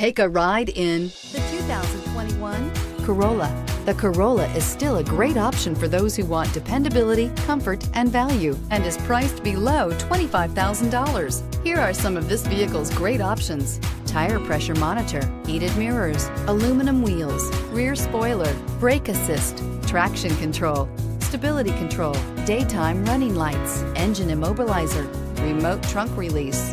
Take a ride in the 2021 Corolla. The Corolla is still a great option for those who want dependability, comfort, and value, and is priced below $25,000. Here are some of this vehicle's great options. Tire pressure monitor, heated mirrors, aluminum wheels, rear spoiler, brake assist, traction control, stability control, daytime running lights, engine immobilizer, remote trunk release.